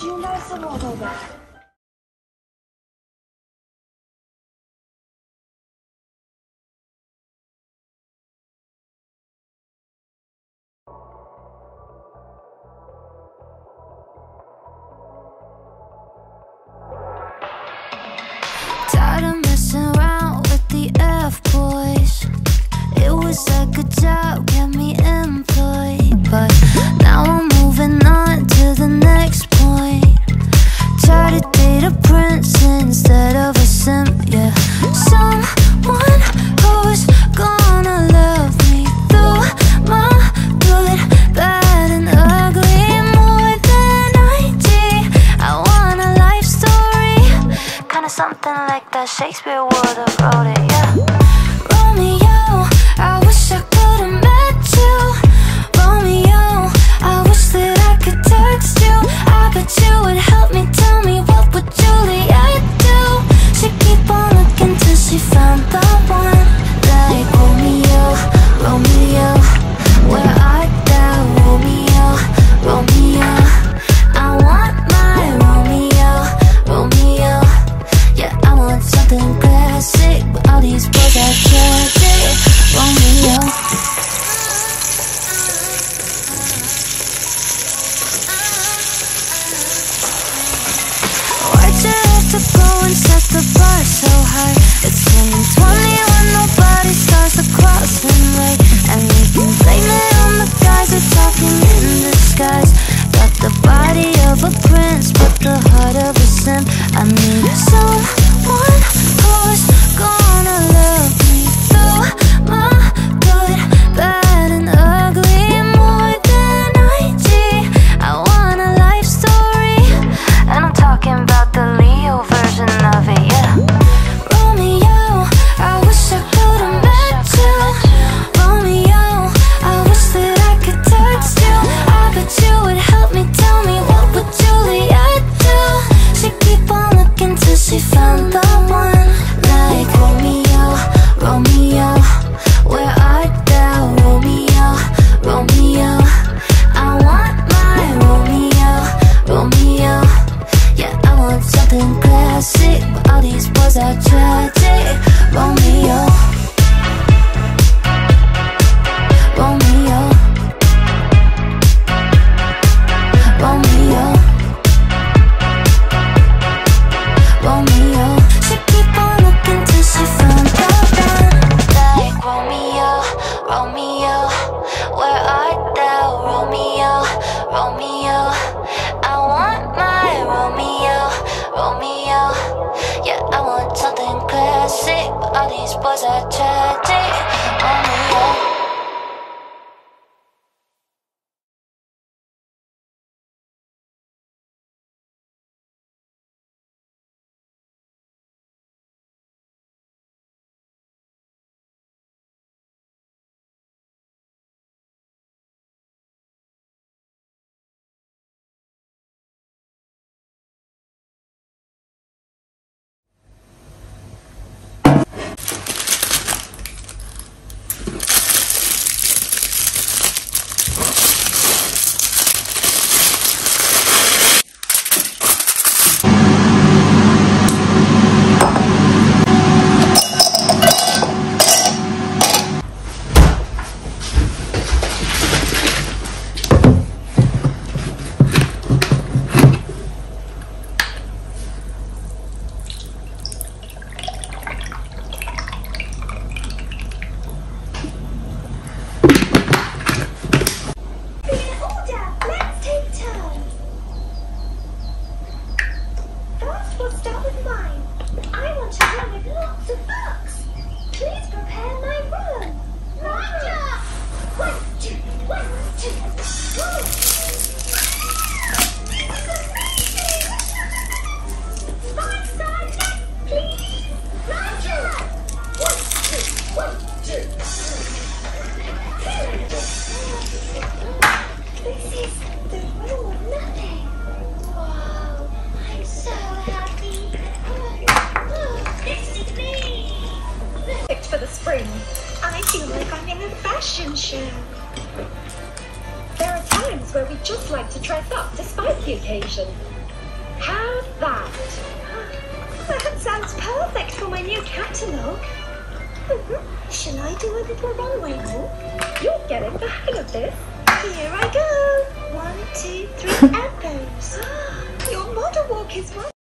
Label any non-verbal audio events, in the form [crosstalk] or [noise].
Tired of messing around with the F-boys It was like a job, get me in would've wrote it, yeah. nothing classic But all these boys are tragic. Romeo. all these boys are tragic. Only you. spring. I feel like I'm in a fashion show. There are times where we just like to dress up despite the occasion. How's that? That sounds perfect for my new catalog. Mm-hmm. Shall I do a little runway walk? You're getting the hang of this. Here I go. One, two, three, and pose. [gasps] Your model walk is one.